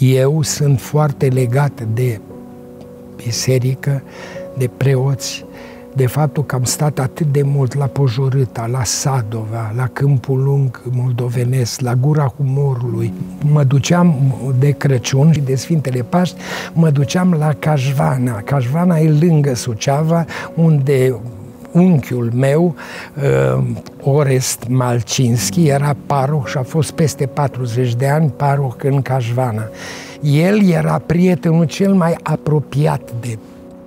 Eu sunt foarte legat de biserică, de preoți, de faptul că am stat atât de mult la Pojorâta, la Sadova, la Câmpul Lung moldovenesc, la Gura Humorului. Mă duceam de Crăciun și de Sfintele Paști, mă duceam la Cașvana. Cașvana e lângă Suceava, unde unchiul meu, uh, Orest Malcinski, era paroh și a fost peste 40 de ani paroh în Cașvana. El era prietenul cel mai apropiat de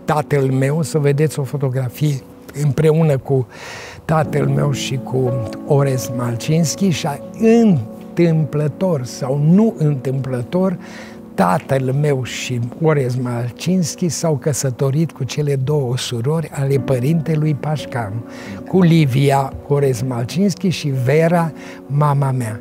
tatăl meu, să vedeți o fotografie împreună cu tatăl meu și cu Orest Malcinski și întâmplător sau nu întâmplător, tatăl meu și Orez Malcinski s-au căsătorit cu cele două surori ale părintelui Pașcan, cu Livia Orez Malcinski și Vera, mama mea.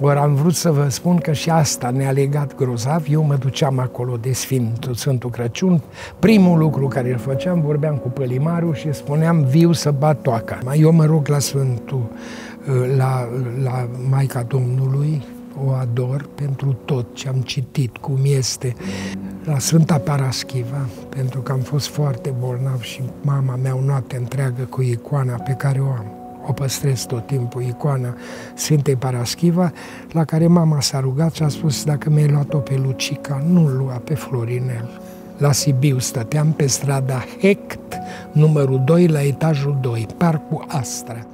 Ori am vrut să vă spun că și asta ne-a legat grozav. Eu mă duceam acolo de Sfântul, Sfântul Crăciun. Primul lucru care îl făceam, vorbeam cu pălimarul și spuneam viu să bat toaca. Eu mă rog la Sfântul, la, la Maica Domnului, o ador pentru tot ce am citit, cum este la Sfânta Paraschiva, pentru că am fost foarte bolnav și mama mea o noapte întreagă cu icoana pe care o am. O păstrez tot timpul, icoana Sfintei Paraschiva, la care mama s-a rugat și a spus, dacă mi-ai luat-o pe Lucica, nu-l lua pe Florinel. La Sibiu stăteam pe strada Hect, numărul 2, la etajul 2, Parcul Astra.